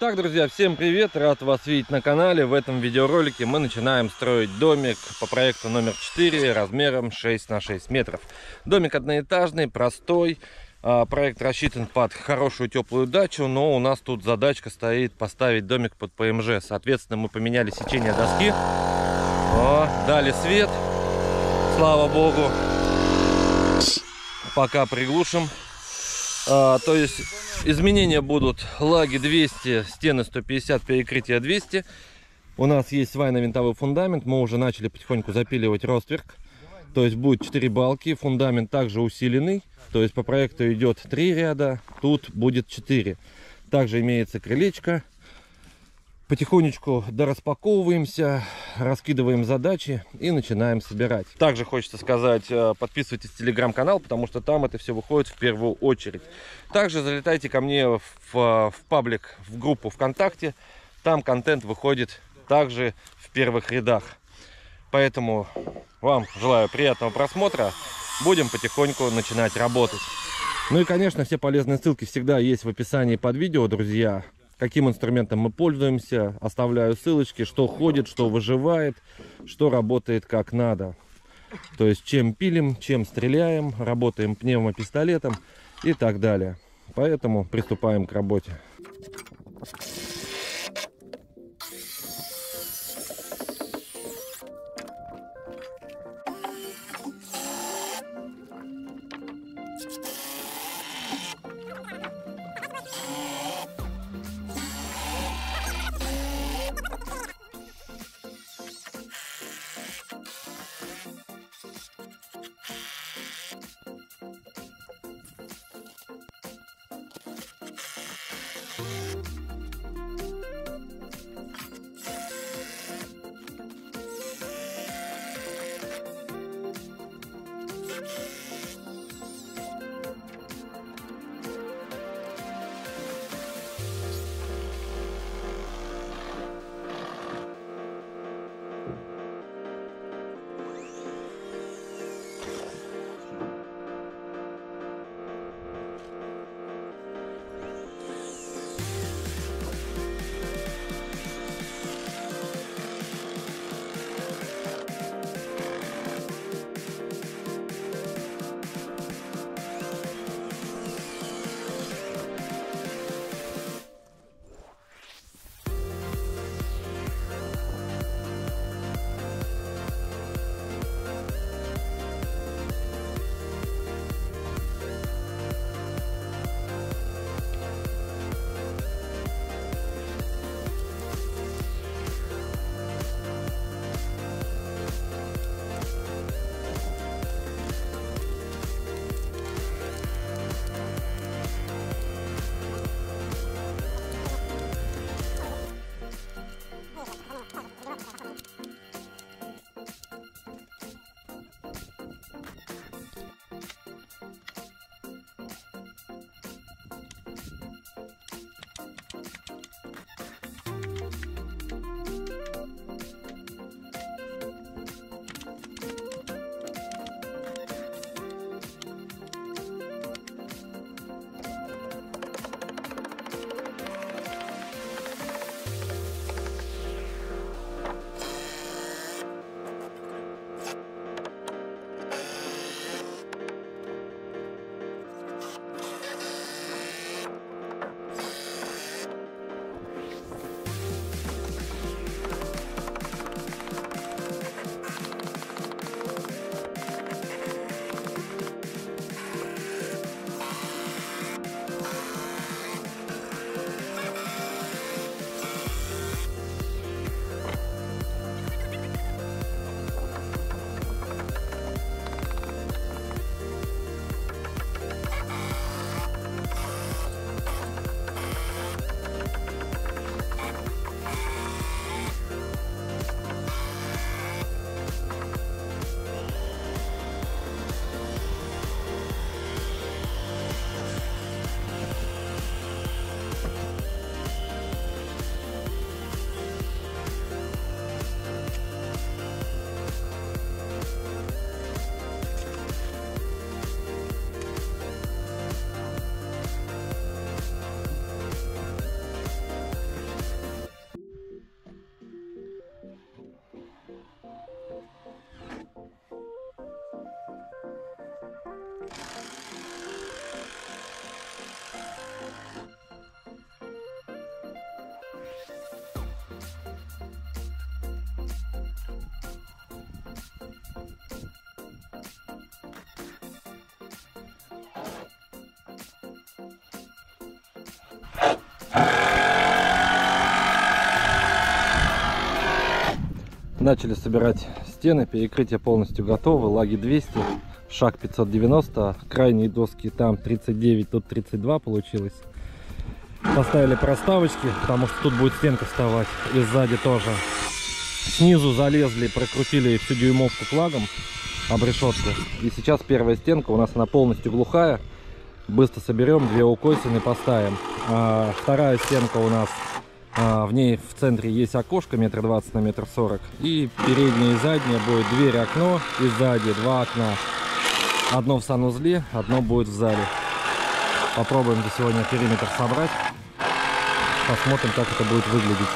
Так, друзья, всем привет! Рад вас видеть на канале. В этом видеоролике мы начинаем строить домик по проекту номер 4 размером 6 на 6 метров. Домик одноэтажный, простой. А, проект рассчитан под хорошую теплую дачу, но у нас тут задачка стоит поставить домик под ПМЖ. Соответственно, мы поменяли сечение доски. О, дали свет. Слава богу. Пока приглушим. А, то есть изменения будут лаги 200, стены 150, перекрытие 200. У нас есть свайно-винтовой фундамент. Мы уже начали потихоньку запиливать ростверк. То есть будет 4 балки. Фундамент также усиленный. То есть по проекту идет 3 ряда. Тут будет 4. Также имеется крылечко потихонечку дораспаковываемся, раскидываем задачи и начинаем собирать. Также хочется сказать, э, подписывайтесь в телеграм-канал, потому что там это все выходит в первую очередь. Также залетайте ко мне в, в паблик, в группу ВКонтакте. Там контент выходит также в первых рядах. Поэтому вам желаю приятного просмотра. Будем потихоньку начинать работать. Ну и, конечно, все полезные ссылки всегда есть в описании под видео, друзья каким инструментом мы пользуемся. Оставляю ссылочки, что ходит, что выживает, что работает как надо. То есть чем пилим, чем стреляем, работаем пневмопистолетом и так далее. Поэтому приступаем к работе. Начали собирать стены, перекрытие полностью готово, лаги 200, шаг 590, крайние доски там 39, тут 32 получилось. Поставили проставочки, потому что тут будет стенка вставать, и сзади тоже. Снизу залезли, прокрутили всю дюймовку флагом, обрешетку. И сейчас первая стенка, у нас она полностью глухая. Быстро соберем, две укосины поставим. А, вторая стенка у нас в ней в центре есть окошко метр двадцать на метр сорок. И передняя и задняя будет дверь, окно и сзади два окна. Одно в санузле, одно будет в зале. Попробуем сегодня периметр собрать. Посмотрим, как это будет выглядеть.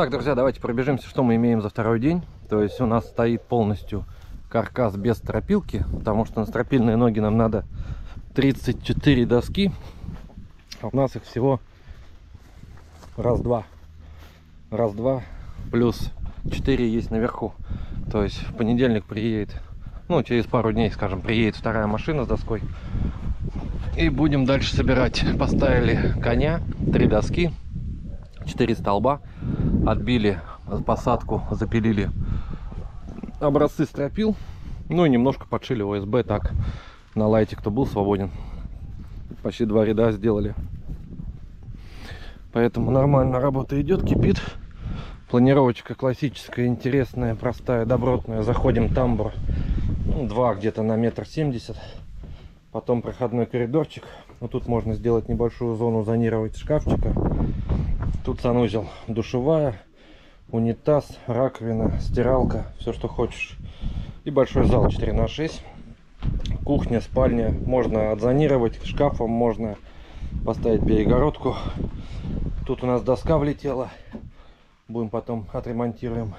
Так, друзья, давайте пробежимся, что мы имеем за второй день. То есть у нас стоит полностью каркас без стропилки, потому что на стропильные ноги нам надо 34 доски. А у нас их всего раз-два. Раз-два плюс 4 есть наверху. То есть в понедельник приедет, ну, через пару дней, скажем, приедет вторая машина с доской. И будем дальше собирать. Поставили коня, три доски, четыре столба. Отбили посадку, запилили образцы стропил. Ну и немножко подшили ОСБ так на лайте, кто был свободен. Почти два ряда сделали. Поэтому нормально работа идет, кипит. Планировочка классическая, интересная, простая, добротная. Заходим тамбур. Ну, два где-то на метр семьдесят. Потом проходной коридорчик. Вот тут можно сделать небольшую зону зонировать шкафчика. Тут санузел душевая, унитаз, раковина, стиралка, все что хочешь. И большой зал 4 на 6. Кухня, спальня. Можно отзонировать шкафом, можно поставить перегородку. Тут у нас доска влетела. Будем потом отремонтируем.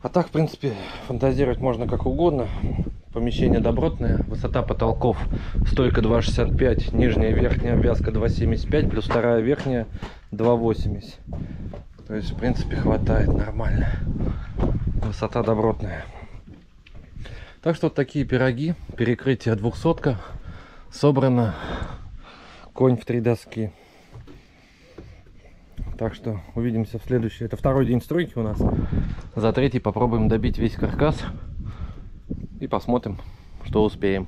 А так, в принципе, фантазировать можно как угодно. Помещение добротное. Высота потолков стойка 2,65. Нижняя верхняя обвязка 2,75. Плюс вторая верхняя 2,80. То есть, в принципе, хватает нормально. Высота добротная. Так что вот такие пироги. Перекрытие двухсотка. Собрано. Конь в три доски. Так что увидимся в следующий. Это второй день стройки у нас. За третий попробуем добить весь каркас и посмотрим, что успеем.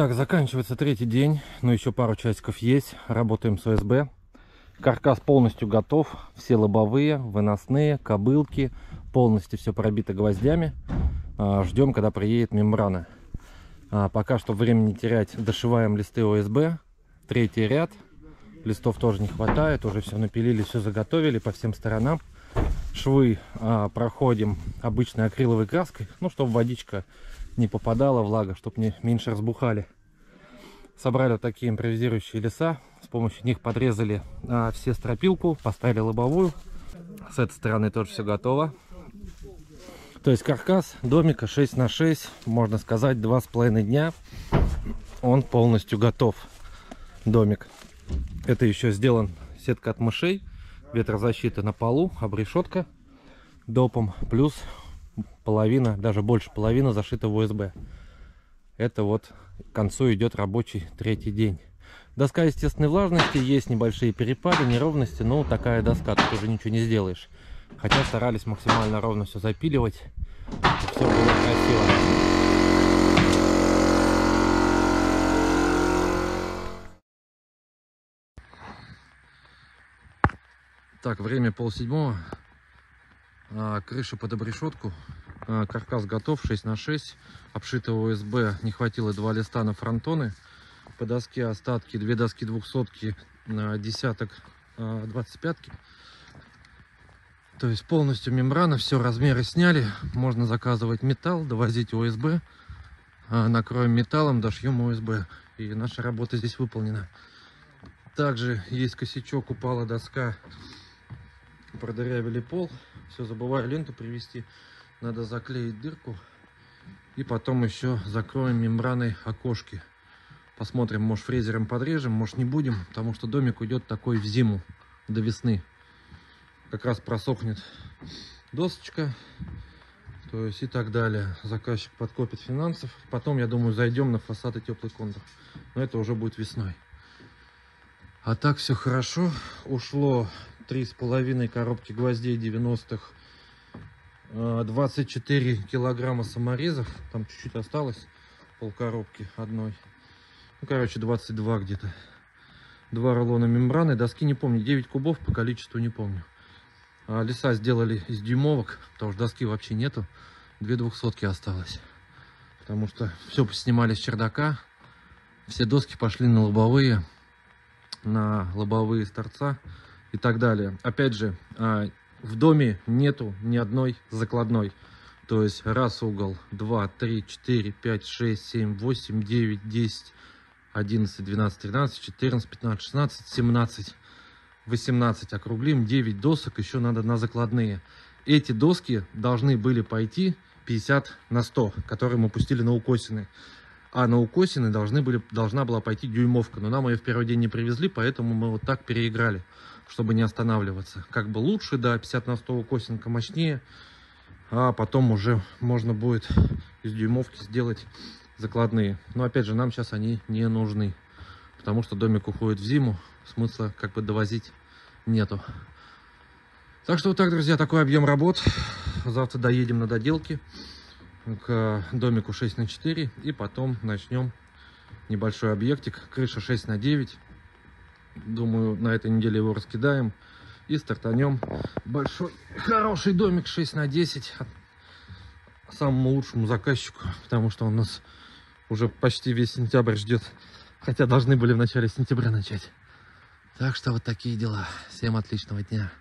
Итак, заканчивается третий день, но еще пару часиков есть. Работаем с ОСБ. Каркас полностью готов. Все лобовые, выносные, кобылки. Полностью все пробито гвоздями. А, ждем, когда приедет мембрана. А, пока что времени терять. Дошиваем листы ОСБ. Третий ряд. Листов тоже не хватает. Уже все напилили, все заготовили по всем сторонам. Швы а, проходим обычной акриловой краской. Ну, чтобы водичка не попадала, влага, чтобы не меньше разбухали. Собрали вот такие импровизирующие леса. С помощью них подрезали а, все стропилку, поставили лобовую. С этой стороны тоже все готово. То есть каркас домика 6 на 6, можно сказать, два с половиной дня. Он полностью готов, домик. Это еще сделан сетка от мышей, ветрозащита на полу, обрешетка допом, плюс половина, даже больше половины зашита в УСБ. Это вот к концу идет рабочий третий день. Доска естественной влажности, есть небольшие перепады, неровности, но такая доска, тут уже ничего не сделаешь. Хотя старались максимально ровно все запиливать, все было красиво. Так, время полседьмого. А, крыша под обрешетку. А, каркас готов, 6 на 6. Обшито ОСБ. Не хватило два листа на фронтоны. По доске остатки, две доски двухсотки, десяток 25 -ки. То есть полностью мембрана, все размеры сняли. Можно заказывать металл, довозить ОСБ. А, накроем металлом, дошьем ОСБ. И наша работа здесь выполнена. Также есть косячок, упала доска. Продырявили пол. Все, забываю ленту привести. Надо заклеить дырку. И потом еще закроем мембраной окошки. Посмотрим, может фрезером подрежем, может не будем. Потому что домик уйдет такой в зиму, до весны. Как раз просохнет досочка. То есть и так далее. Заказчик подкопит финансов. Потом, я думаю, зайдем на фасад и теплый контур. Но это уже будет весной. А так все хорошо. Ушло три с половиной коробки гвоздей 90-х 24 а, килограмма саморезов там чуть-чуть осталось пол коробки одной. Ну короче 22 где-то. Два рулона мембраны доски не помню 9 кубов по количеству не помню. А леса сделали из дюймовок потому что доски вообще нету две двухсотки осталось. Потому что все снимали с чердака все доски пошли на лобовые на лобовые с торца и так далее. Опять же, а, в доме нету ни одной закладной. То есть раз угол, 2, 3, 4, 5, 6, 7, 8, 9, 10, 11, 12, 13, 14, 15, 16, 17, 18 округлим, 9 досок еще надо на закладные. Эти доски должны были пойти 50 на 100, которые мы пустили на укосины. А на укосины должны были, должна была пойти дюймовка. Но нам ее в первый день не привезли, поэтому мы вот так переиграли чтобы не останавливаться. Как бы лучше, да, 50 на 100 косинка мощнее. А потом уже можно будет из дюймовки сделать закладные. Но опять же, нам сейчас они не нужны. Потому что домик уходит в зиму. Смысла как бы довозить нету. Так что вот так, друзья, такой объем работ. Завтра доедем на доделки к домику 6 на 4 и потом начнем небольшой объектик крыша 6 на 9 Думаю, на этой неделе его раскидаем и стартанем. Большой, хороший домик 6 на 10 самому лучшему заказчику, потому что он нас уже почти весь сентябрь ждет. Хотя должны были в начале сентября начать. Так что вот такие дела. Всем отличного дня.